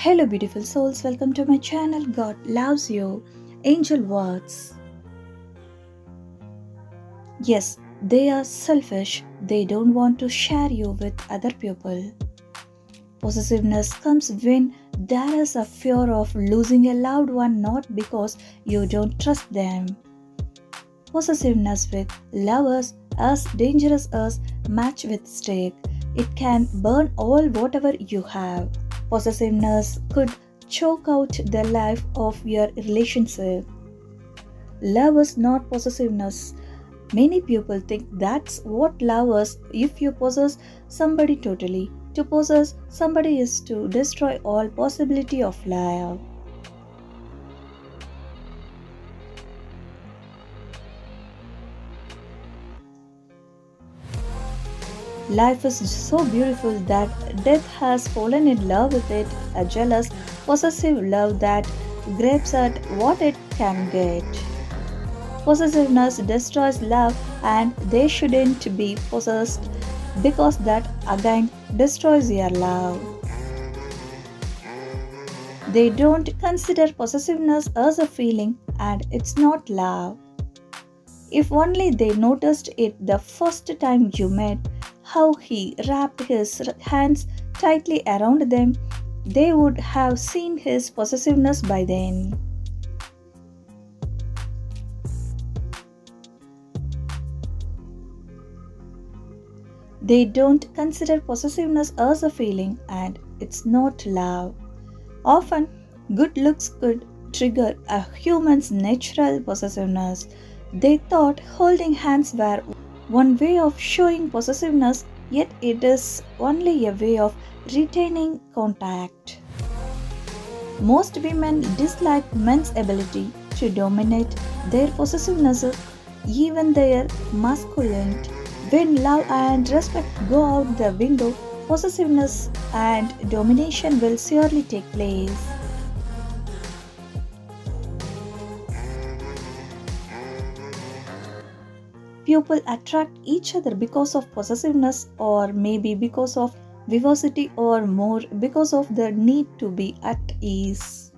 Hello, beautiful souls. Welcome to my channel. God loves you. Angel words. Yes, they are selfish. They don't want to share you with other people. Possessiveness comes when there is a fear of losing a loved one, not because you don't trust them. Possessiveness with lovers as dangerous as match with stick. It can burn all whatever you have. Possessiveness could choke out the life of your relationship. Love is not possessiveness. Many people think that's what love is if you possess somebody totally. To possess somebody is to destroy all possibility of love. Life is so beautiful that death has fallen in love with it, a jealous, possessive love that grabs at what it can get. Possessiveness destroys love, and they shouldn't be possessed because that again destroys your love. They don't consider possessiveness as a feeling and it's not love. If only they noticed it the first time you met, how he wrapped his hands tightly around them, they would have seen his possessiveness by then. They don't consider possessiveness as a feeling and it's not love. Often, good looks could trigger a human's natural possessiveness. They thought holding hands were one way of showing possessiveness, yet it is only a way of retaining contact. Most women dislike men's ability to dominate their possessiveness, even their masculine. When love and respect go out the window, possessiveness and domination will surely take place. People attract each other because of possessiveness or maybe because of vivacity or more because of their need to be at ease.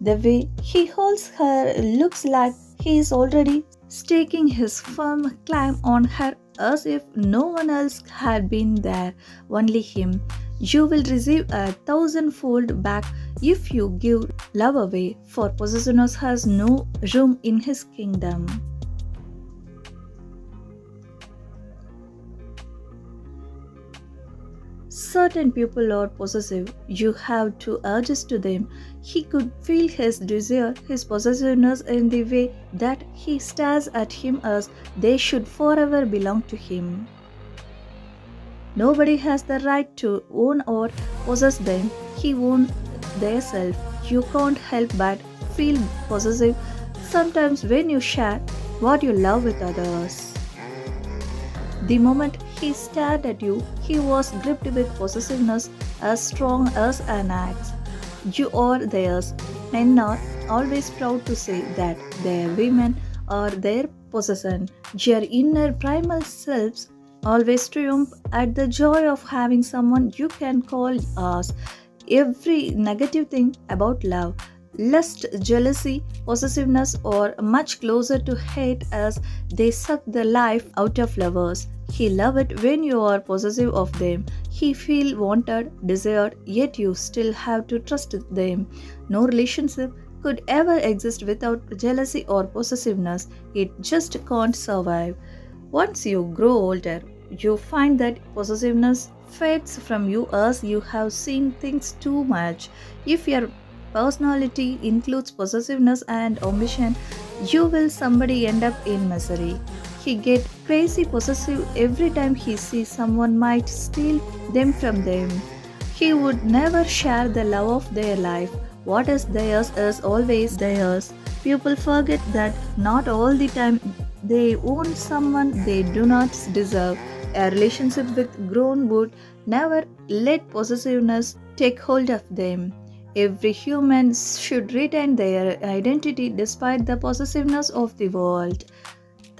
The way he holds her looks like he is already staking his firm claim on her as if no one else had been there, only him. You will receive a thousandfold back if you give love away, for possessiveness has no room in his kingdom. Certain people are possessive. You have to adjust to them. He could feel his desire, his possessiveness in the way that he stares at him as they should forever belong to him. Nobody has the right to own or possess them. He owns their self. You can't help but feel possessive sometimes when you share what you love with others. The moment he stared at you, he was gripped with possessiveness as strong as an axe. You are theirs. Men are always proud to say that their women are their possession. Your inner primal selves always triumph at the joy of having someone you can call yours. Every negative thing about love Lust, jealousy, possessiveness are much closer to hate as they suck the life out of lovers. He love it when you are possessive of them. He feel wanted, desired, yet you still have to trust them. No relationship could ever exist without jealousy or possessiveness. It just can't survive. Once you grow older, you find that possessiveness fades from you as you have seen things too much. If your personality includes possessiveness and ambition, you will somebody end up in misery. He get crazy possessive every time he sees someone might steal them from them. He would never share the love of their life. What is theirs is always theirs. People forget that not all the time they own someone they do not deserve. A relationship with grown would never let possessiveness take hold of them. Every human should retain their identity despite the possessiveness of the world.